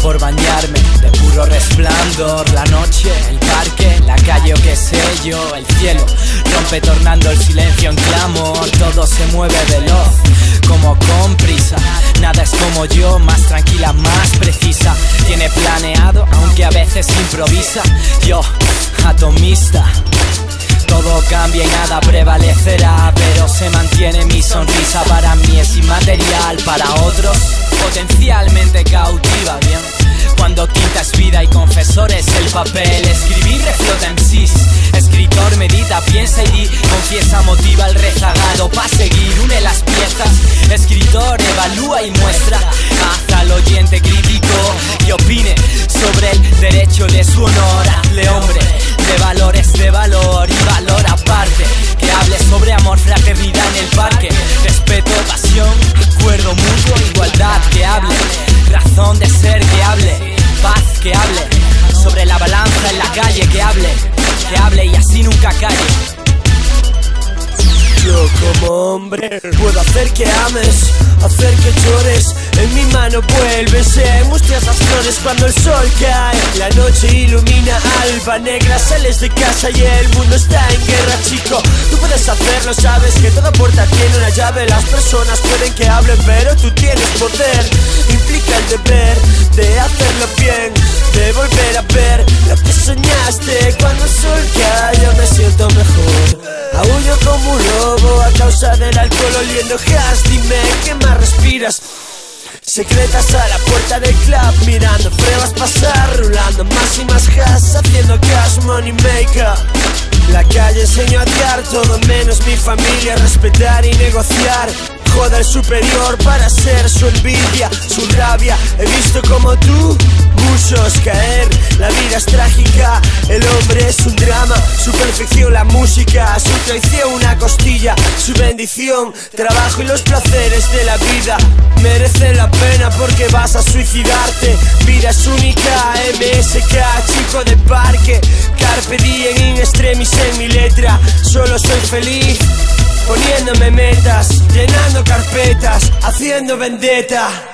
por bañarme de puro resplandor. La noche, el parque, la calle o qué sé yo, el cielo rompe tornando el silencio en clamor. Todo se mueve veloz, como con prisa. Nada es como yo, más tranquila, más precisa. Tiene planeado, aunque a veces improvisa. Yo, atomista. Y nada prevalecerá, pero se mantiene mi sonrisa. Para mí es inmaterial, para otros potencialmente cautiva, bien. Cuando tinta es vida y confesores el papel, escribir reflota en sí. Escritor medita, piensa y di, confiesa, motiva al rezagado para seguir, une las piezas. Escritor evalúa y muestra, hasta al oyente crítico y opine sobre el derecho de su honor. Así nunca calle. Yo como hombre puedo hacer que ames, hacer que llores. En mi mano vuelves, muestras las flores cuando el sol cae. La noche ilumina alba negra, sales de casa y el mundo está en guerra, chico. Tú puedes hacerlo, sabes que toda puerta tiene una llave. Las personas pueden que hablen, pero tú tienes poder. Implica el deber de hacerlo bien, de volver alcohol oliendo gas. Dime qué más respiras. Secretas a la puerta del club Mirando pruebas pasar Rulando más y más gas Haciendo cash money maker La calle enseño a odiar Todo menos mi familia Respetar y negociar Joder superior para ser su envidia Su rabia. He visto como tú Muchos caer. La vida es trágica El hombre es un drama. Su perfección la música Su traición una costilla. Su bendición Trabajo y los placeres de la vida Merecen la pena porque vas a suicidarte. Vida es única, MSK, chico de parque. Carpe diem in extremis en mi letra. Solo soy feliz poniéndome metas Llenando carpetas, haciendo vendetta